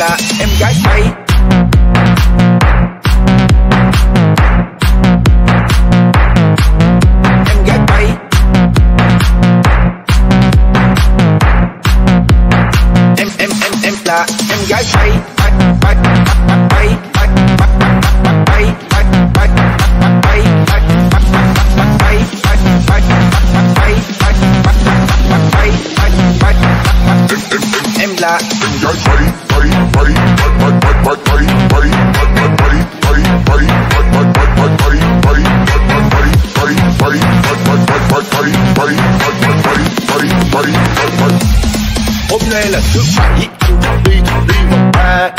là em gái Tây Em gái bay Em em em em là em gái bay bay bay bay bay bay bay bay bay Em là em gái bay bay Hôm nay là thứ bảy, Anh đi đi một ba.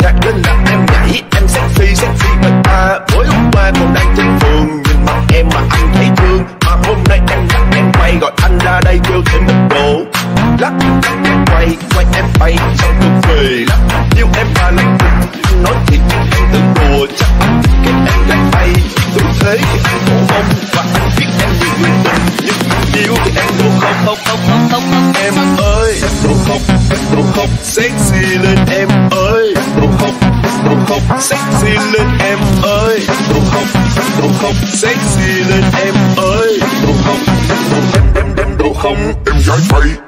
Nhạc lên là em nhảy, Em sexy sexy mà ta Mới hôm qua còn đang trên phường Nhìn mặt em mà anh thấy thương. Mà hôm nay em nhắc em quay Gọi anh ra đây kêu thêm một đồ Lắc em không Và anh biết em bị người tình Nhưng yêu em đủ không không không không Em ơi em không em không Sexy lên em ơi em không em không Sexy lên em ơi em không em không Sexy lên em ơi em không em đủ không em gái bay